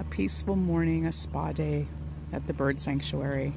A peaceful morning, a spa day at the bird sanctuary.